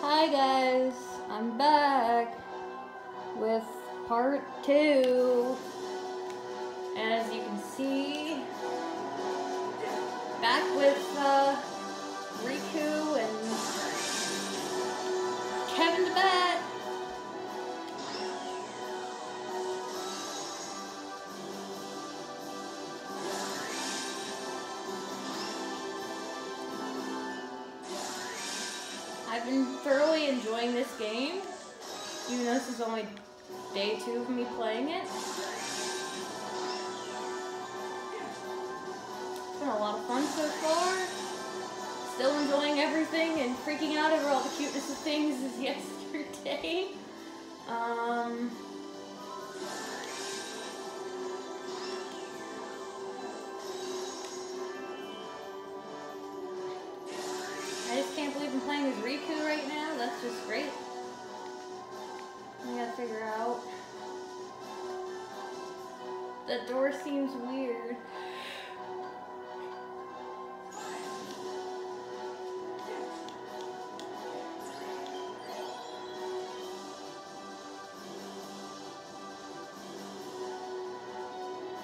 Hi guys, I'm back with part two. As you can see, back with uh, been thoroughly enjoying this game, even though this is only day two of me playing it. It's been a lot of fun so far. Still enjoying everything and freaking out over all the cuteness of things as yesterday. Um, Riku right now. That's just great. I gotta figure out. The door seems weird.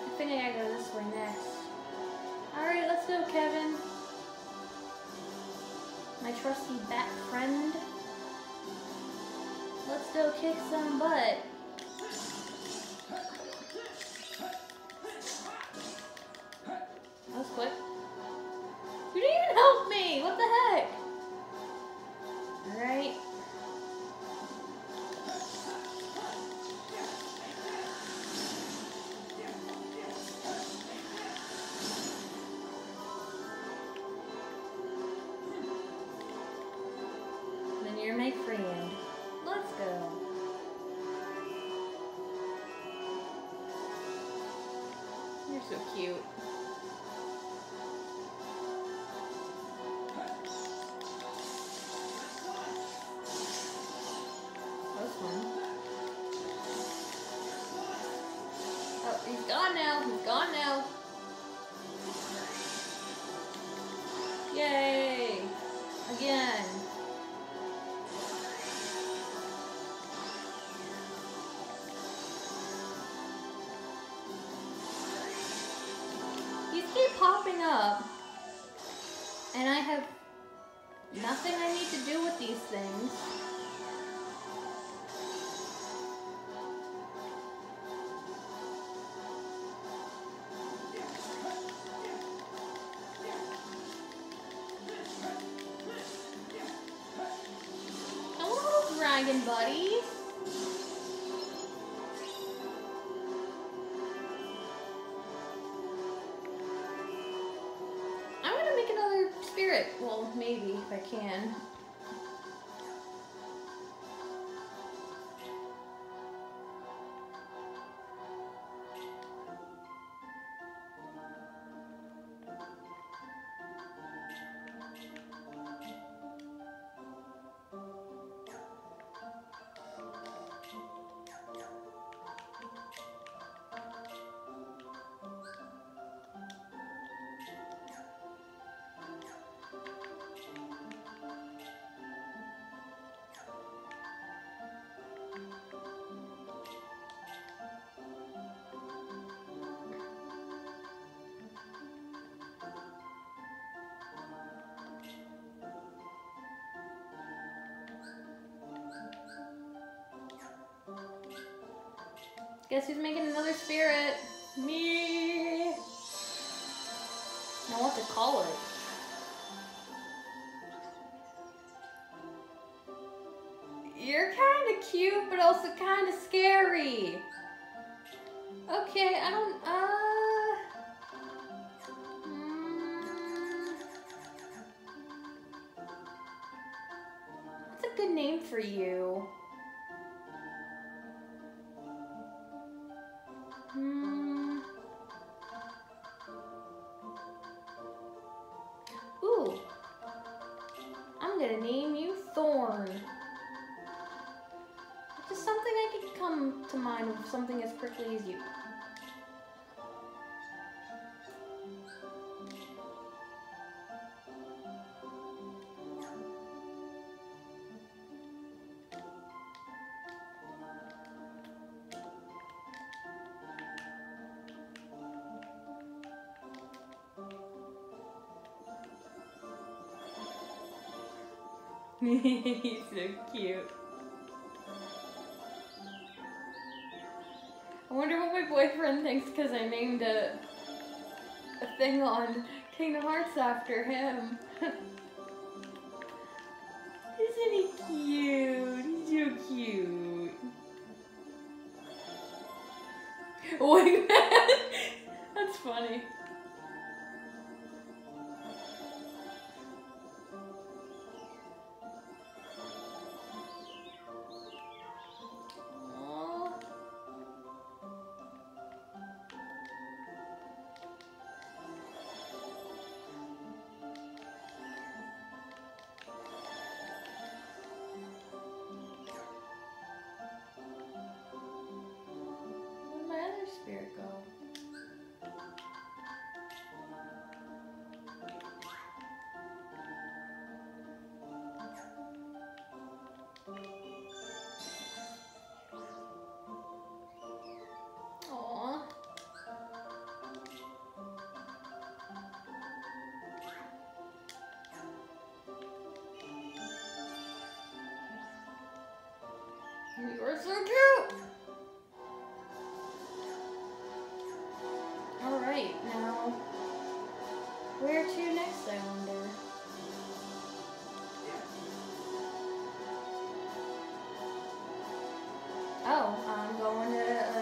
I think I gotta go this way next. Alright, let's go, Kevin. My trusty bat friend. Let's go kick some butt. That was quick. You didn't even help me! What the heck? Let's go. You're so cute. Popping up, and I have nothing I need to do with these things. Dragon buddy. Well, maybe if I can. Guess who's making another spirit? Me. Now what to call it? You're kind of cute, but also kind of scary. Okay, I don't. Uh. mm. What's a good name for you? Gonna name you Thorn. Just something I could come to mind with something as prickly as you. He's so cute. I wonder what my boyfriend thinks because I named a, a thing on Kingdom Hearts after him. You're so cute! Alright, now. Where to next, I wonder? Oh, I'm going to uh,